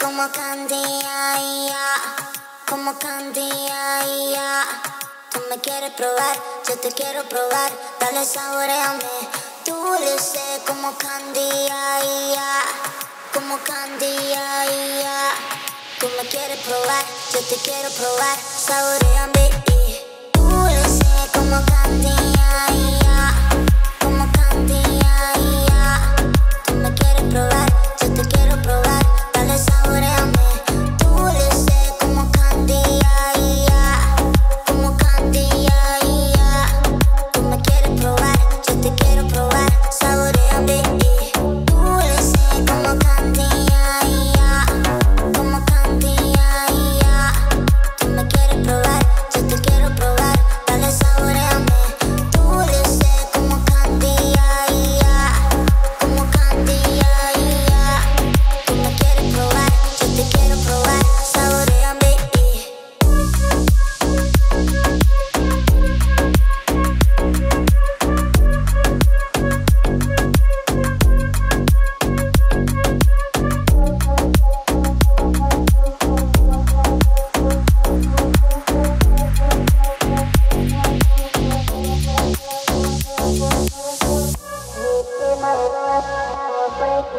como candy, ya. Como candy, ay, ya. Tú me quieres probar, yo te quiero probar. Dale saboreame. Tú dulce como candy, ya. Como candy, ay, ya. Tú me quieres probar, yo te quiero probar. Saboreame. Tú dulce como candy, ay, ya.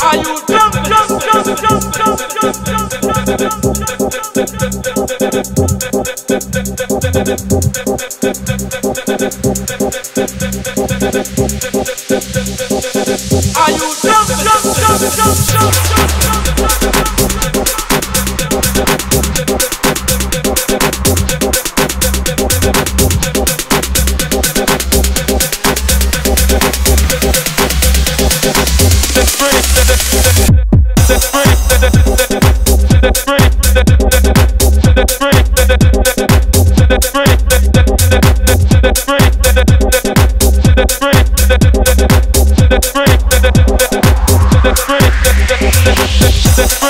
Are you dumb, dumb, dumb, dumb, dumb, dumb? the